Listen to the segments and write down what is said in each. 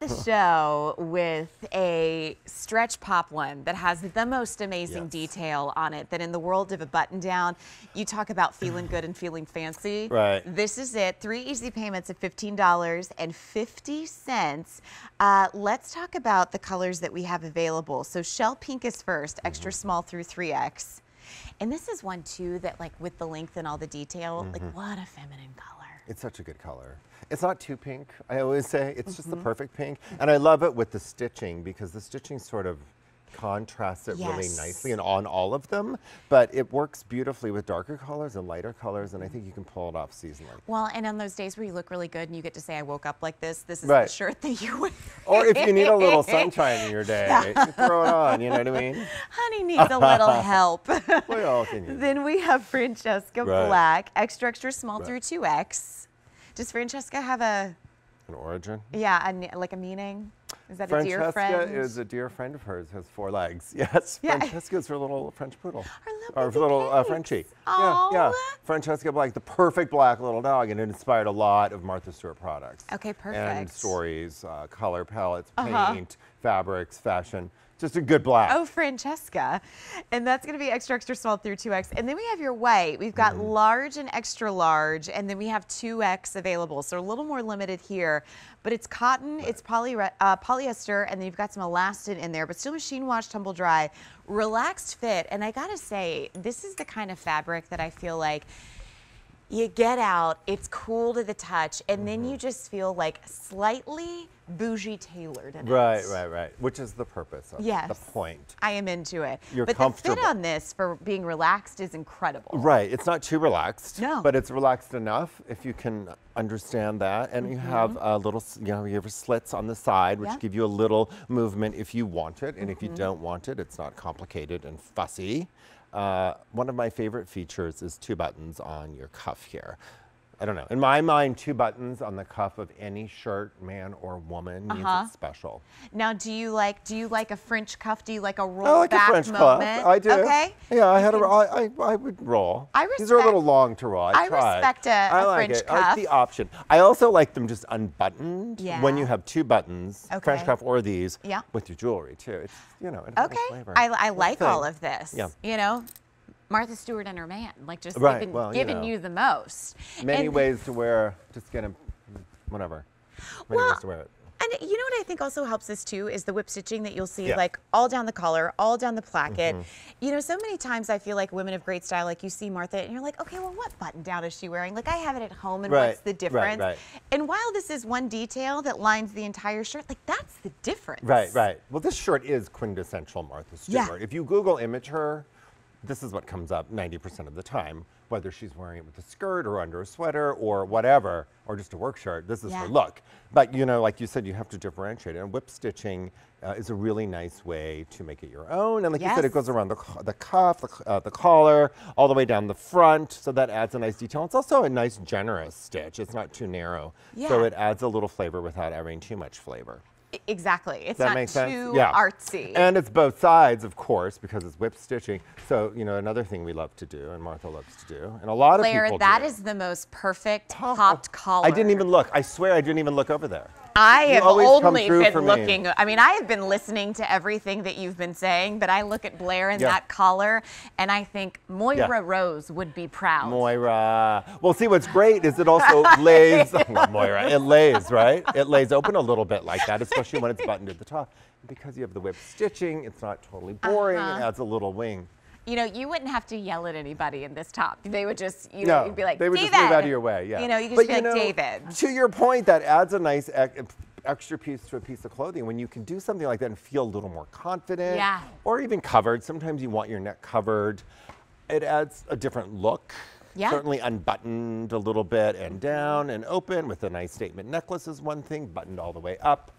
the show with a stretch poplin that has the most amazing Yes. detail on it that in the world of a button down you talk about feeling good and feeling fancy Right. this is it three easy payments of $15.50 uh, let's talk about the colors that we have available so shell pink is first extra Mm-hmm. small through 3x and this is one too that like with the length and all the detail like Mm-hmm. what a feminine color It's such a good color. It's not too pink, I always say. It's just Mm-hmm. the perfect pink. And I love it with the stitching because the stitching sort of contrasts it really nicely and on all of them. But it works beautifully with darker colors and lighter colors, and I think you can pull it off seasonally. Well, and on those days where you look really good and you get to say, I woke up like this, this is the shirt that you wear. Or if you need a little sunshine in your day, you throw it on, you know what I mean? Honey needs a little help. We all can use then we have Francesca Right. Black, extra, extra small Right. through 2X. Does Francesca have a, An origin. yeah, a, like a meaning? Is that a dear Francesca friend? is a dear friend of hers, has four legs. Yes, Yeah. Francesca is her little French poodle. Our Or little little uh, Frenchie. cakes. Yeah, yeah. Francesca Black, the perfect black little dog, and it inspired a lot of Martha Stewart products. Okay, perfect. And stories, uh, color palettes, Uh-huh. paint, fabrics, fashion. Just a good black. Oh, Francesca. And that's going to be extra, extra small through 2X. And then we have your white. We've got Mm-hmm. large and extra large. And then we have 2X available. So a little more limited here. But it's cotton, it's poly, uh, polyester, and then you've got some elastane in there, but still machine wash, tumble dry, relaxed fit. And I got to say, this is the kind of fabric that I feel like you get out, it's cool to the touch, and then Mm-hmm. you just feel like slightly bougie tailored in it. Right, right, right. Which is the purpose of it, Yes. the point. I am into it. You're but the fit on this for being relaxed is incredible. Right. It's not too relaxed. No. But it's relaxed enough if you can understand that. And you have a little, you know, you have slits on the side, which Mm-hmm. Yeah. give you a little movement if you want it. And if Mm-hmm. you don't want it, it's not complicated and fussy. Uh, one of my favorite features is two buttons on your cuff here. I don't know. In my mind, two buttons on the cuff of any shirt, man or woman, means Uh-huh. it's special. Now, do you like do you like a French cuff? Do you like a roll I like back a French moment? cuff. I do. Okay. Yeah, I had a. I, I, I would roll. I respect. These are a little long to roll. I, I tried. respect a- I a like French it. I like the cuff. option. I also like them just unbuttoned Yeah. when you have two buttons, French cuff or these, Yeah. with your jewelry too. It's you know, it Okay. flavor. I, I like all of this. Yeah. You know, Martha Stewart and her man, like just Right, giving, well, you know. you the most. Many And- ways to wear. Just get them, whatever. Many Well, ways to wear it. And you know what I think also helps this too is the whip stitching that you'll see Yeah. Like all down the collar, all down the placket. Mm-hmm. You know, so many times I feel like women of great style, like you see Martha, and you're like, okay, well, what button down is she wearing? Like I have it at home, and Right, what's the difference? right. And while this is one detail that lines the entire shirt, like that's the difference. Right, right. Well, this shirt is quintessential Martha Yeah. Stewart. If you Google image her, this is what comes up 90% of the time, whether she's wearing it with a skirt or under a sweater or whatever, or just a work shirt. This is her look. But you know, like you said, you have to differentiate. And whip stitching uh, is a really nice way to make it your own. And like you said, it goes around the, the cuff, the, uh, the collar, all the way down the front. So that adds a nice detail. It's also a nice, generous stitch. It's not too narrow. So it adds a little flavor without adding too much flavor. Exactly. It's that not make sense? too Yeah. artsy. And it's both sides, of course, because it's whip stitching. So, you know, another thing we love to do, and Martha loves to do, and a lot of Blair, people that do. is the most perfect popped collar. I didn't even look. I swear I didn't even look over there. I have only been for me. looking. I mean, I have been listening to everything that you've been saying, but I look at Blair in Yeah. that collar, and I think Moira Yeah. Rose would be proud. Moira. Well, see, what's great is it also lays, love Moira, it lays, right? It lays open a little bit like that, especially when it's buttoned at the top. Because you have the whip stitching, it's not totally boring. Uh-huh. It adds a little wing. You know, you wouldn't have to yell at anybody in this top. They would just, you No, know, you'd be like, they would David. just move out of your way. Yeah. You know, you could But just be like, know, David. To your point, that adds a nice extra piece to a piece of clothing when you can do something like that and feel a little more confident. Yeah. Or even covered. Sometimes you want your neck covered. It adds a different look. Yeah. Certainly unbuttoned a little bit and down and open with a nice statement necklace is one thing, buttoned all the way up.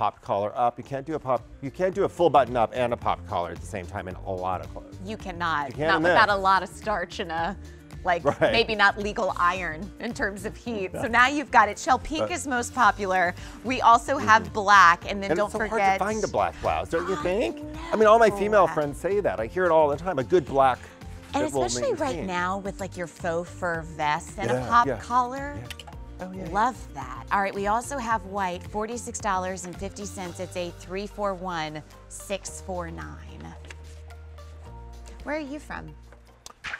Popped collar up. You can't do a pop. You can't do a full button up and a popped collar at the same time in a lot of clothes. You cannot. You not without a lot of starch and a, like, Right. maybe not legal iron in terms of heat. So now you've got it. Shell pink But- is most popular. We also have mm-hmm. black, and then And don't it's so forget. hard to find a black blouse, don't you think? I mean, all my female friends say that. I hear it all the time. A good black. And that especially right now with like your faux fur vest and a pop yeah, collar. Oh, yeah. Love that. All right, we also have white, $46.50. It's a 341649. Where are you from?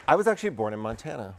I was actually born in Montana.